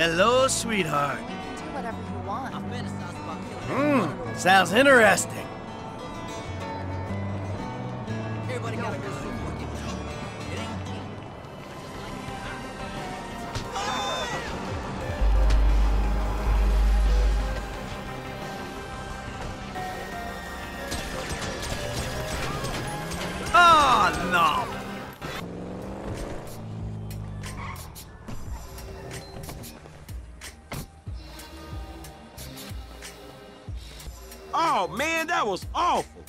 Hello, sweetheart. Do whatever you want. Hmm, sounds interesting. Oh, man, that was awful.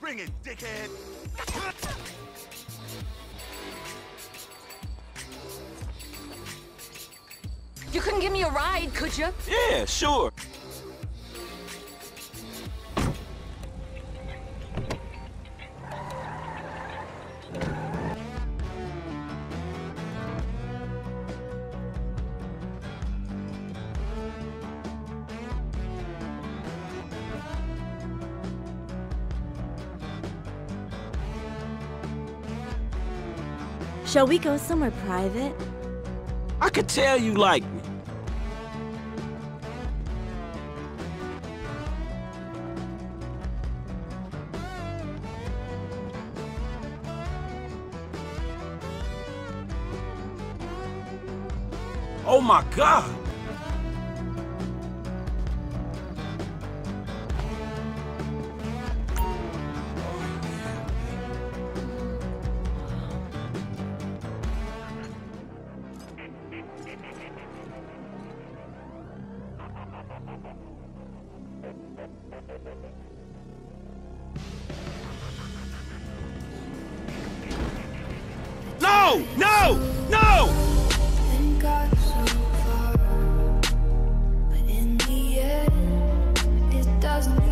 Bring it, dickhead. You couldn't give me a ride, could you? Yeah, sure. Shall we go somewhere private? I could tell you like me. Oh my god! No! No! No! and got so far. But in the end, it doesn't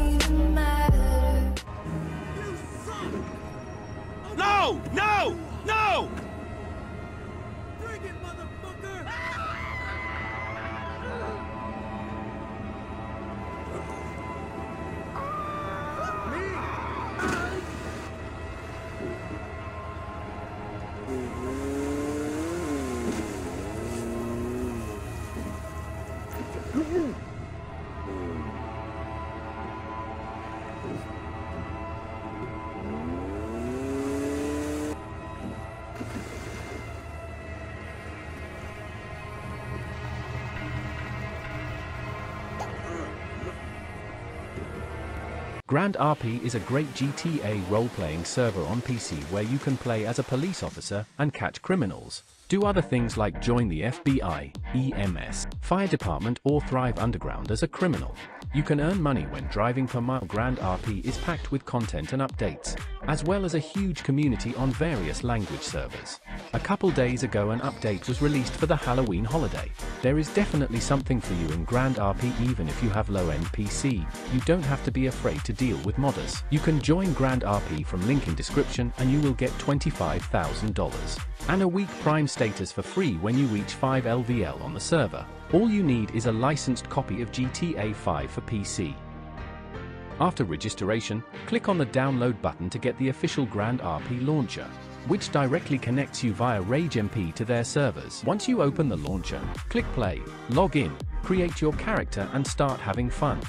Grand RP is a great GTA role-playing server on PC where you can play as a police officer and catch criminals, do other things like join the FBI, EMS, fire department or thrive underground as a criminal. You can earn money when driving per mile. Grand RP is packed with content and updates, as well as a huge community on various language servers. A couple days ago an update was released for the Halloween holiday. There is definitely something for you in Grand RP even if you have low-end PC. You don't have to be afraid to deal with modders. You can join Grand RP from link in description and you will get $25,000 and a week Prime status for free when you reach 5 LVL on the server. All you need is a licensed copy of GTA 5 for PC. After registration, click on the download button to get the official Grand RP launcher, which directly connects you via RageMP to their servers. Once you open the launcher, click play, log in, create your character and start having fun.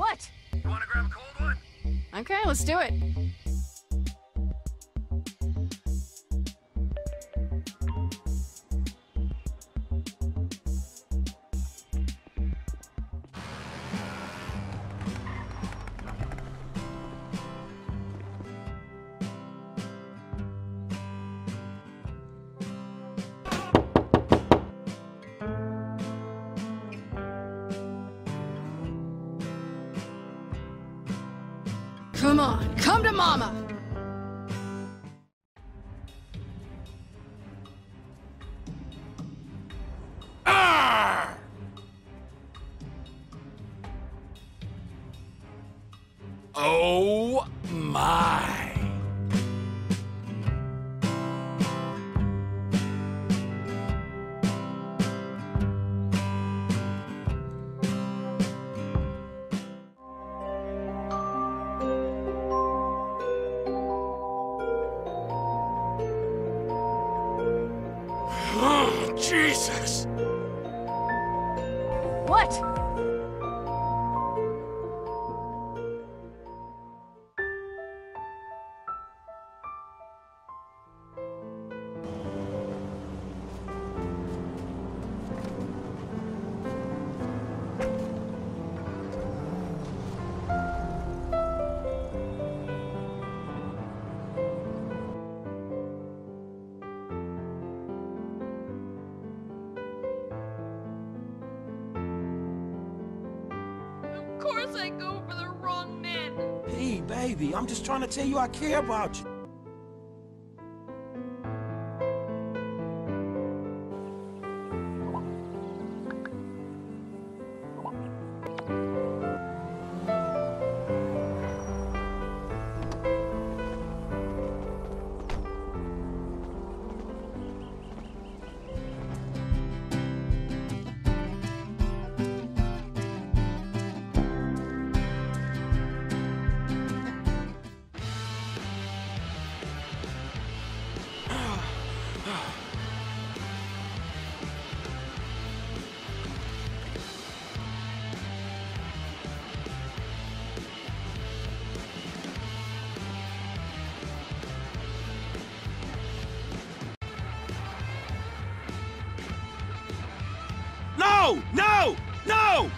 What? You wanna grab a cold one? Okay, let's do it. To mama. Ah! Oh my. Jesus! Baby, I'm just trying to tell you I care about you. No! No! No!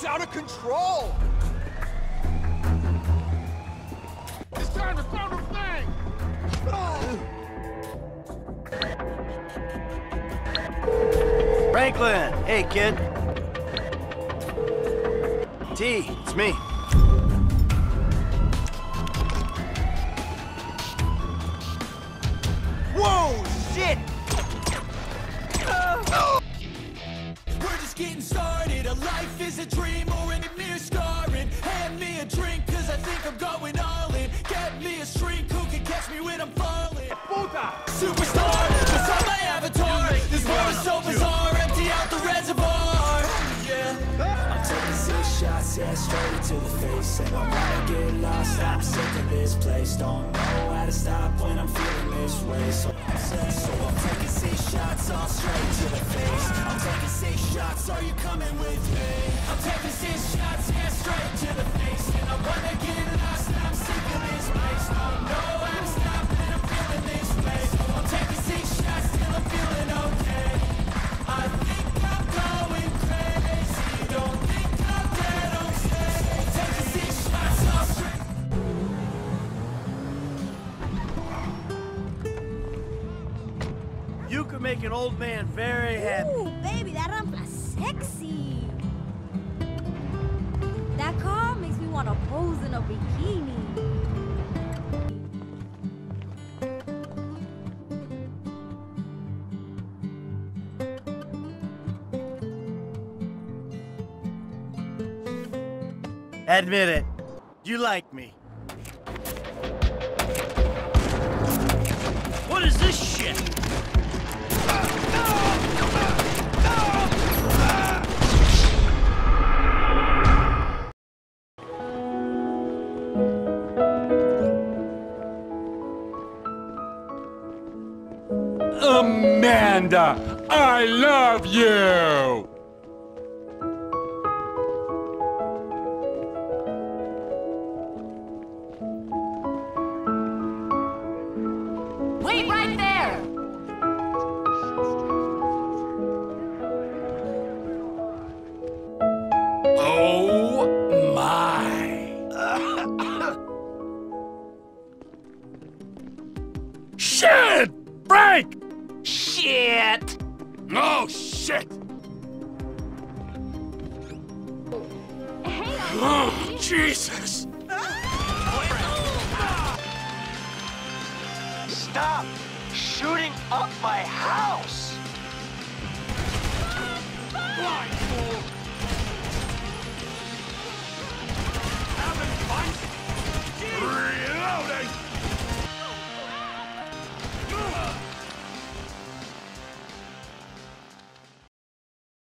It's out of control! It's time to throw the thing! Franklin! Hey, kid. T, it's me. Whoa! Shit! We're just getting started. Life is a dream or a mere scarring. Hand me a drink, cause I think I'm going all in. Get me a shrink who can catch me when I'm falling. Superstar, that's on my avatar. This world is so bizarre. Empty out the reservoir. Yeah. I'm taking six shots, yeah, straight to the face. And I wanna get lost. I'm sick of this place. Don't know how to stop when I'm feeling this way. So so I'm taking six shots, all straight to the face. I'm taking six shots. Are you coming with me? I'm taking six shots, yeah, straight to the face. And I wanna get lost. and I'm sick of this place. Don't know an old man very happy. Ooh, baby, that rampla sexy. That car makes me want to pose in a bikini. Admit it. You like me. I love you! Stop shooting up my house! Blind fool! Having fun? Reloading!